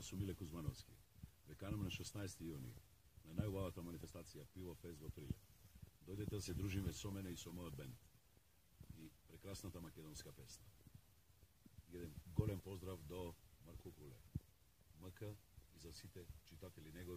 Да јас сум Миле Кузмановски. Ве канам на 16 јуни, на најубавата манифестација Пиво Фест во Прилеп. Дојдете да се дружиме со мене и со мојот бенд. И прекрасната македонска песна. Еден голем поздрав до Марко Куле. МК и за сите читатели него